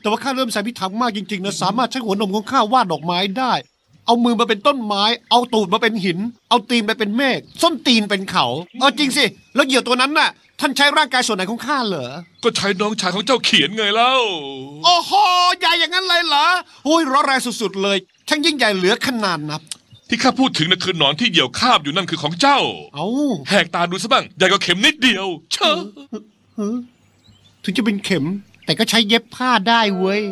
แต่ว่าข้าเริ่มใส่พิถังมากจริงๆนะสามารถใช้หัวนมของข้าวาดดอกไม้ได้ เอามือมาเป็นต้นไม้ เอาตูดมาเป็นหิน เอาตีนไปเป็นเมฆส้นตีนเป็นเขาเออจริงสิแล้วเหยี่ยวตัวนั้นน่ะ ท่านใช้ร่างกายส่วนไหนของข้าเหรอก็ใช้น้องชายของเจ้าเขียนไงเล่าโอ้โหใหญ่อย่างนั้นเลยเหรอโอ้ยร้อนแรงสุดๆเลยช่างยิ่งใหญ่เหลือขนาดนับ ที่ข้าพูดถึงน่ะคือหนอนที่เหยี่ยวคาบอยู่นั่นคือของเจ้า เอาแหกตาดูซะบ้างใหญ่กว่าเข็มนิดเดียว เชอะถึงจะเป็นเข็ม แต่ก็ใช้เย็บผ้าได้เว้ย